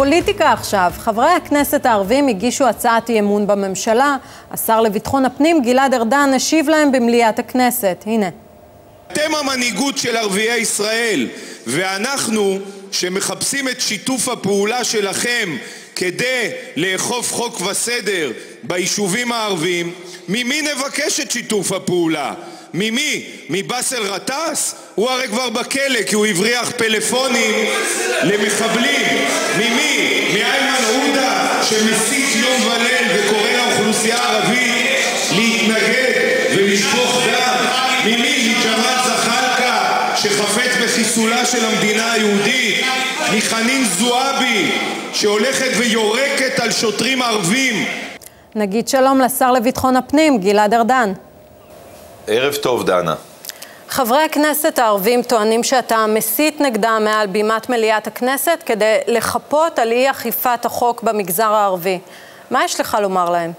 לפוליטיקה עכשיו. חברי הכנסת הערבים הגישו הצעת אי אמון בממשלה. השר לביטחון הפנים גלעד ארדן השיב להם במליאת הכנסת. הנה. אתם המנהיגות של ערביי ישראל, ואנחנו, שמחפשים את שיתוף הפעולה שלכם כדי לאכוף חוק וסדר ביישובים הערביים, ממי נבקש את שיתוף הפעולה? ממי? מבאסל גטאס? הוא הרי כבר בכלא כי הוא הבריח פלאפונים למחבלים. שחפץ בחיסולה של המדינה היהודית? מחנין זועבי שהולכת ויורקת על שוטרים ערבים? נגיד שלום לשר לביטחון הפנים גלעד ארדן. ערב טוב, דנה. חברי הכנסת הערבים טוענים שאתה מסית נגדם מעל בימת מליאת הכנסת כדי לחפות על אי אכיפת החוק במגזר הערבי. מה יש לך לומר להם?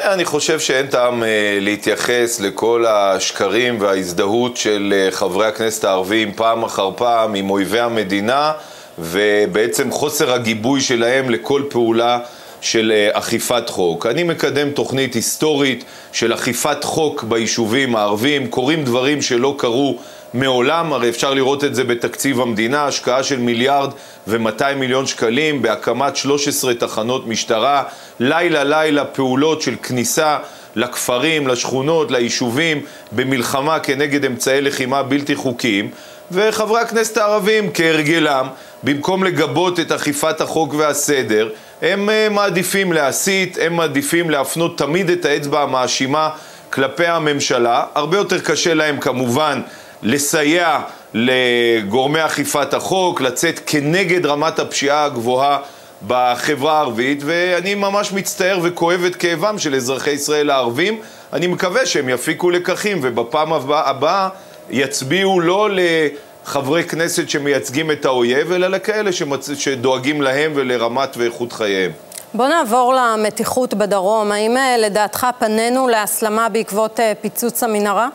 אני חושב שאין טעם uh, להתייחס לכל השקרים וההזדהות של uh, חברי הכנסת הערבים פעם אחר פעם עם אויבי המדינה ובעצם חוסר הגיבוי שלהם לכל פעולה של אה, אכיפת חוק. אני מקדם תוכנית היסטורית של אכיפת חוק ביישובים הערביים. קורים דברים שלא קרו מעולם, הרי אפשר לראות את זה בתקציב המדינה, השקעה של מיליארד ו-200 מיליון שקלים בהקמת 13 תחנות משטרה, לילה לילה פעולות של כניסה לכפרים, לשכונות, ליישובים, במלחמה כנגד אמצעי לחימה בלתי חוקיים. וחברי הכנסת הערבים, כהרגלם, במקום לגבות את אכיפת החוק והסדר, הם אה, מעדיפים להסית, הם מעדיפים להפנות תמיד את האצבע המאשימה כלפי הממשלה. הרבה יותר קשה להם כמובן לסייע לגורמי אכיפת החוק, לצאת כנגד רמת הפשיעה הגבוהה בחברה הערבית, ואני ממש מצטער וכואב את כאבם של אזרחי ישראל הערבים. אני מקווה שהם יפיקו לקחים, ובפעם הבאה יצביעו לא לחברי כנסת שמייצגים את האויב, אלא לכאלה שמצ... שדואגים להם ולרמת ואיכות חייהם. בוא נעבור למתיחות בדרום. האם אה, לדעתך פנינו להסלמה בעקבות אה, פיצוץ המנהרה?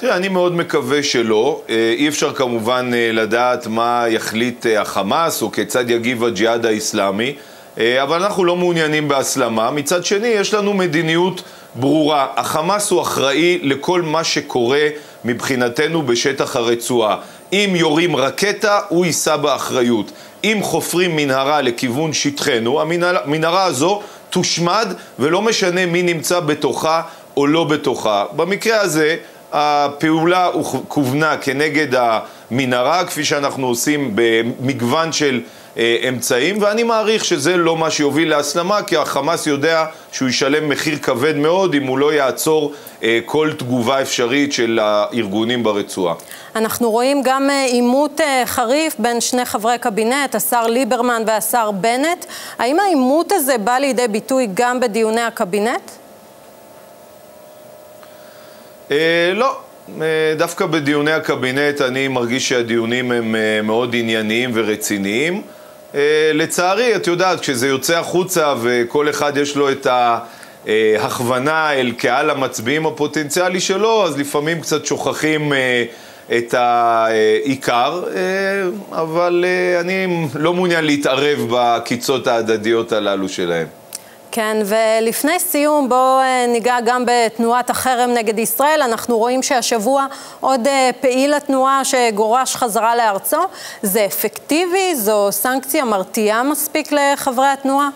תראה, אני מאוד מקווה שלא. אה, אי אפשר כמובן לדעת מה יחליט החמאס או כיצד יגיב הג'יהאד האיסלאמי, אבל אנחנו לא מעוניינים בהסלמה. מצד שני, יש לנו מדיניות ברורה. החמאס הוא אחראי לכל מה שקורה מבחינתנו בשטח הרצועה. אם יורים רקטה, הוא יישא באחריות. אם חופרים מנהרה לכיוון שטחנו, המנהרה הזו תושמד, ולא משנה מי נמצא בתוכה או לא בתוכה. במקרה הזה, הפעולה כוונה כנגד המנהרה, כפי שאנחנו עושים במגוון של אה, אמצעים, ואני מעריך שזה לא מה שיוביל להסלמה, כי החמאס יודע שהוא ישלם מחיר כבד מאוד אם הוא לא יעצור אה, כל תגובה אפשרית של הארגונים ברצועה. אנחנו רואים גם אה, עימות חריף בין שני חברי קבינט, השר ליברמן והשר בנט. האם העימות הזה בא לידי ביטוי גם בדיוני הקבינט? אה, לא. דווקא בדיוני הקבינט אני מרגיש שהדיונים הם מאוד ענייניים ורציניים. אה, לצערי, את יודעת, כשזה יוצא החוצה וכל אחד יש לו את ההכוונה אל קהל המצביעים הפוטנציאלי שלו, אז לפעמים קצת שוכחים אה, את העיקר, אה, אבל אני לא מעוניין להתערב בקיצות ההדדיות הללו שלהם. כן, ולפני סיום בואו אה, ניגע גם בתנועת החרם נגד ישראל. אנחנו רואים שהשבוע עוד אה, פעיל התנועה שגורש חזרה לארצו. זה אפקטיבי? זו סנקציה מרתיעה מספיק לחברי התנועה?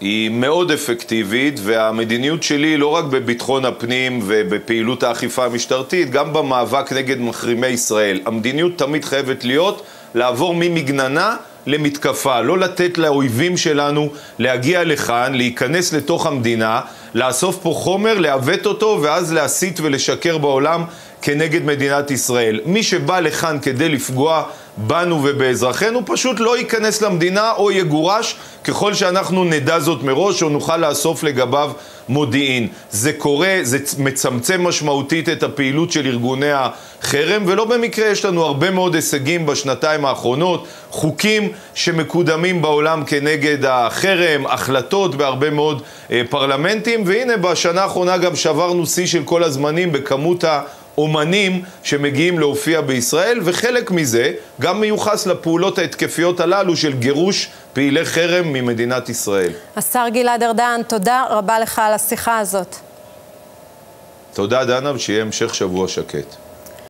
היא מאוד אפקטיבית, והמדיניות שלי לא רק בביטחון הפנים ובפעילות האכיפה המשטרתית, גם במאבק נגד מחרימי ישראל. המדיניות תמיד חייבת להיות לעבור ממגננה למתקפה, לא לתת לאויבים שלנו להגיע לכאן, להיכנס לתוך המדינה, לאסוף פה חומר, לעוות אותו ואז להסית ולשקר בעולם כנגד מדינת ישראל. מי שבא לכאן כדי לפגוע בנו ובאזרחינו פשוט לא ייכנס למדינה או יגורש ככל שאנחנו נדע זאת מראש או נוכל לאסוף לגביו מודיעין. זה קורה, זה מצמצם משמעותית את הפעילות של ארגוני החרם ולא במקרה יש לנו הרבה מאוד הישגים בשנתיים האחרונות, חוקים שמקודמים בעולם כנגד החרם, החלטות בהרבה מאוד אה, פרלמנטים והנה בשנה האחרונה גם שברנו שיא של כל הזמנים בכמות ה... אומנים שמגיעים להופיע בישראל, וחלק מזה גם מיוחס לפעולות ההתקפיות הללו של גירוש פעילי חרם ממדינת ישראל. השר גלעד ארדן, תודה רבה לך על השיחה הזאת. תודה, דנה, ושיהיה המשך שבוע שקט.